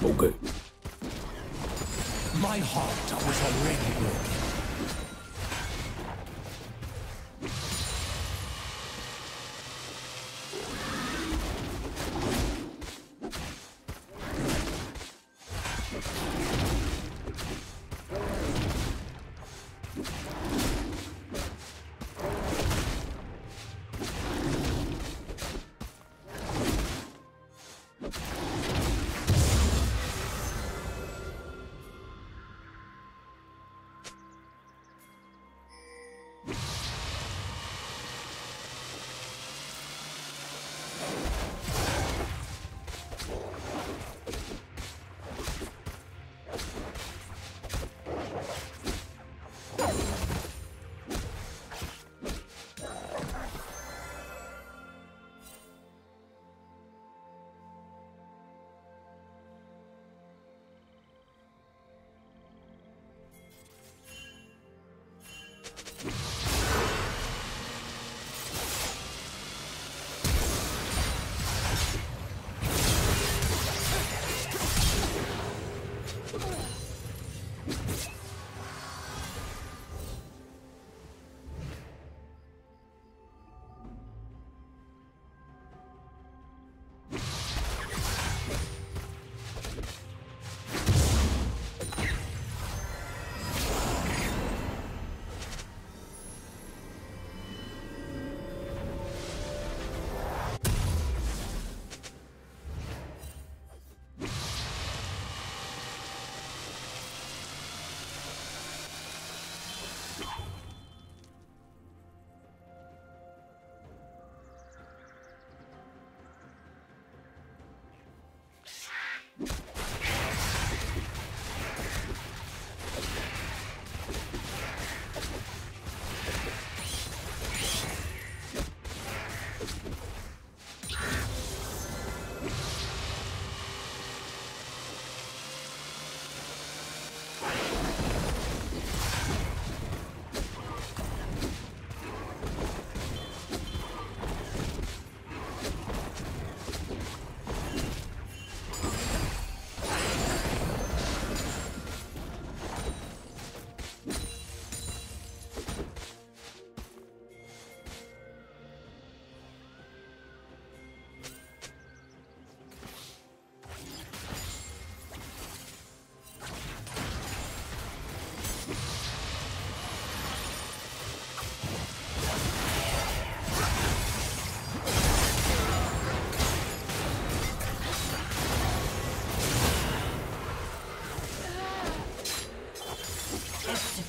Okay. My heart was already broken.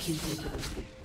Executed.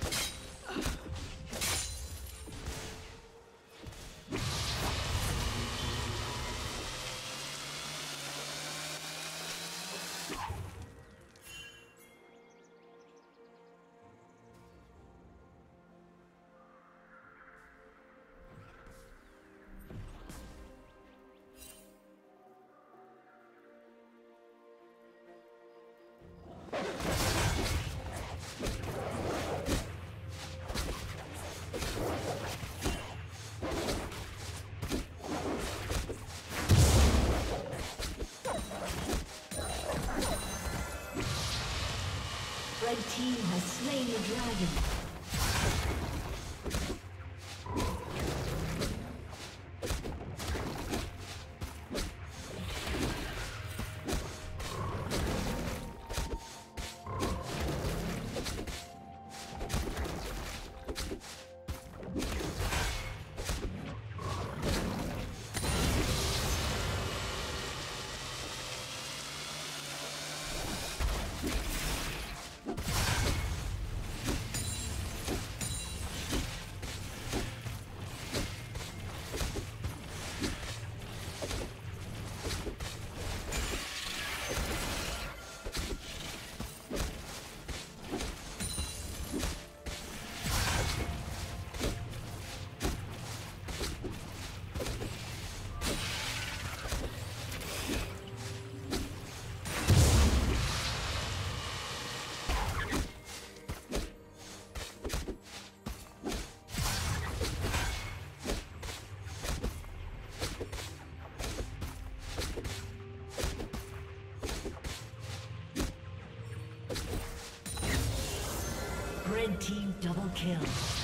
Team double kill.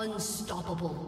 Unstoppable.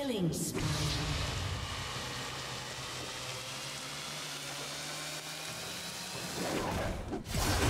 Killing spree. been